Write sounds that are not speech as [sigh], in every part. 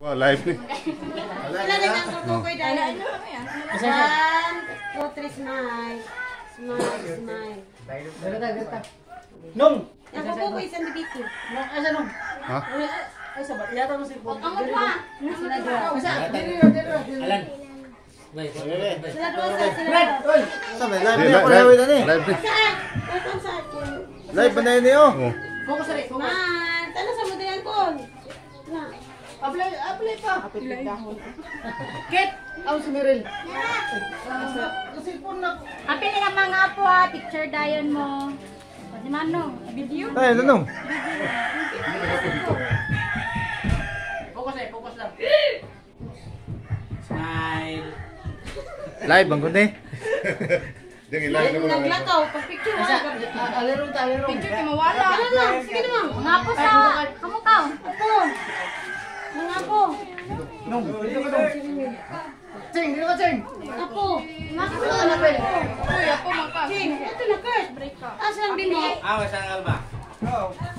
Wow, live ni. Wala na ang kukukoy dahil. One, two, three, smile. Smile, smile. Gata, gata. Nung! Ang kukukoy isang dibiti. Nung, asa nung? Ha? Ay, sabat. Yata mo si Pog. Ang mukha. Isa, na, na, dili na. Alan. Wait, wait, wait. Sila doon sa sila. Red! Oy! Sabi, live li- na pala live, ni. live ni. Saan? Live na yun niyo. Oh. Focus rin, focus. Apply, apply pa. Apply dahon. Kit! Ako si Meryl. Kasi po na... Apil nga mga apo ha, picture dayon mo. O di manong, video. Ay, ano nung? Focus eh, focus lang. Smile. Live ang kundi. [laughs] Yung ilang naman Naglakaw. Pag-picture Asa, wala ah, alero ta, alero. Picture kay mawala. Lang? Sige naman. Mga apo sa kamukaw. Ako. Mga ako. Nung, dito ka nung. Ching, dito ka, Ching. Ako. Ako. Ano pa? Uy, ako maka. King, ito na Kurt. Asa lang din mo. Awa sa alba.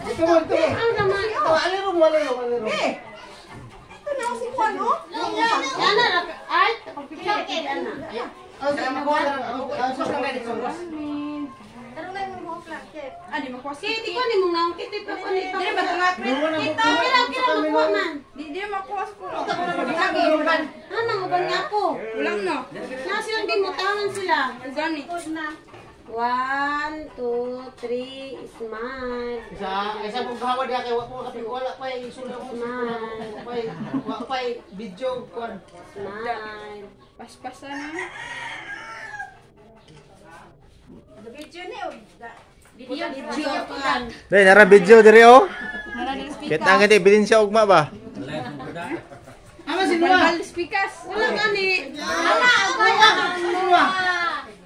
Dito mo, dito mo. Ang naman. Ito, alero mo, alero, alero. Eh! Yan na. Art. Pag-picture kay Ana. Ang mga wala, ang mga dito. Ano mo ko Kaya di ko ni mong naong kiti pa ko ni pa. Dire ba rin? Kita kila kila makuha man. Di di makuha ko. Lagi, urban. Ano mo ba niya ako? Ulang no. Na silang di mo tawanan sila. Gani. One, two, three, smile. Isa, isa pong bahawa diya kay wala kapag wala pa yung isulat mo. Yung- wala pa yung video kwan. Smile. Paspasan na. Video ni Video video pa. Dahil, nara video diri oh. Nara ng speaker. Kita ang hindi, bilin siya ugma ba? Live mo da. Ama si Nua. Bal speakers. Wala gani. Ala, wala.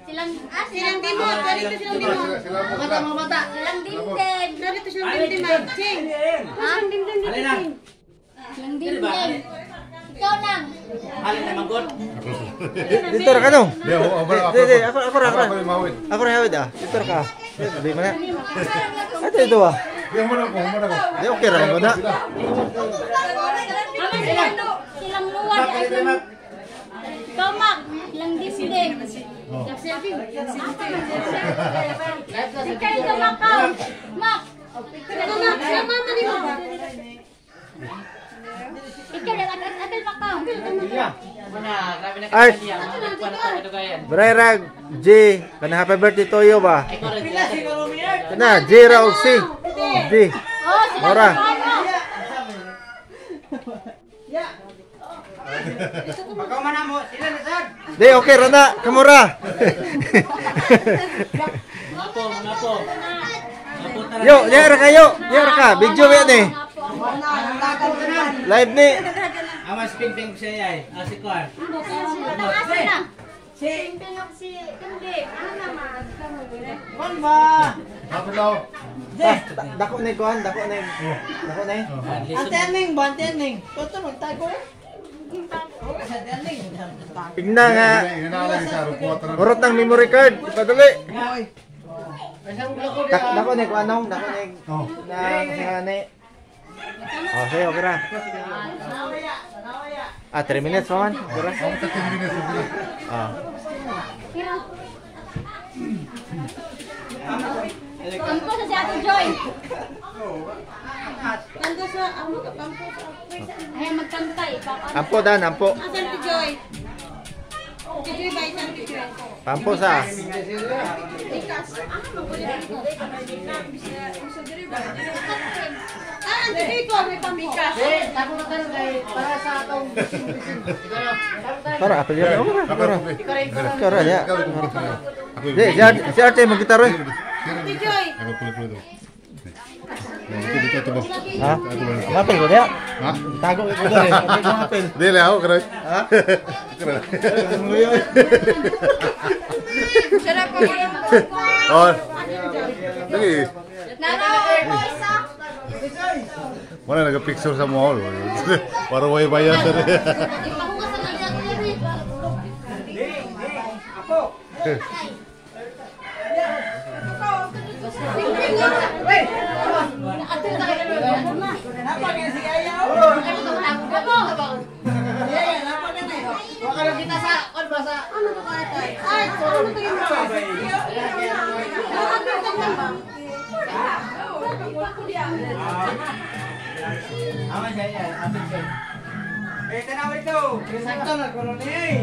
Silang ah, Silang dimot. Dito silang dimot. Sila- sila mo Mata, mga mata. silang dimdim. Dito silang dimdim ay. Ching. Silang dimdim dito Alin na? ching. Silang dimdim. Ikaw lang. Alin na manggod. Dito ra ka nung. Di, ako, ako, ako, Di, di, ako, ako ra, ako Ako ra. yung mawin. Ako ra hawid ah. Dito ra ka. Sabi mo na. Ito ito ah. Di, mo na ako, mo na ako. Di, okay ra mo na. Silang silang luwan. Tomak, silang dimdim. Selfie. Picture ito makaw. Mak. Ano na? Sila mama ni mo. Picture yung atal makaw. Na Art. kanya. Ano pa na ito kayan? Bray rag, J. Kana happy birthday to you ba? Ay, correct. Kana, J ra og C. J. Oh, sila Mora. Pagkaw man mo, sila ni Sad. Di, okay ra na. Kamura. Ngapo, ngapo. Ngapo tara. Yo, yara kayo. Yara ka. Video yan eh. Live ni. Ama spin ping siya ay. Ah, si Kwan. Asa na? Si Pingping si Kundi. Ano naman? Kwan ba? Ako daw. Dako na kuan, dako na. Dako na. Ah, Ang listen. tening ba? Ang tening. Toto, magtago eh. Nga. Urot ng memory card. Diya. dako na nong, dako na. Oh. Na. Oh, sige, okay ra. Ah, 3 minutes pa man. Okay. Ako sa 10 minutes. Ah. Pampo sa si Ate Joy. Nando sa ang magkapampo sa. Ay, magkantay. Ampo dan, ampo. Ti Joy? Si Joy ba isan ti Joy? Pampo sa. Ah, ang ti ko may pampo. Eh, tago na tayo kay para sa atong Ikaw na. Tago tayo. Para apel yan. Okay ra. Ako Okay ra. rin, pre. Ikaw rin, ikaw na. Okay ra ya. Ikaw rin, ikaw rin. Ako Di, si Arte- si Arte mag-gitara. eh. Ti Joy. Ako kulit-kulit daw. Ito, dito, ito ba? Ha? Ngapel ko diya. Ha? Tago ko dali. Ngapel. Dili ako, karoy. Ha? Karoy. Sarap ko yung Oh. Lagi. Nanawag ko isa. Mana nagka-picture sa mall. [laughs] Para. Ipahugas na lang ako. Ako. Siya yan. Apit siya. Eh, tanaw ito. Sakto na, kulo niya eh.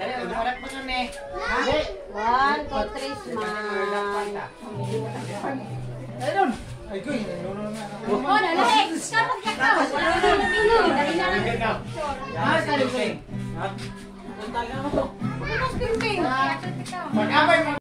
Dali, umarap mo nga eh. One, two, three, smile. Ayun. Ay, ko, inuno na nga. Oh, nalahik. Kapag kakao. Wala na lang pino. Dali na lang. Ah, sa rin, Ha? Punta pimping. Pag-abay mo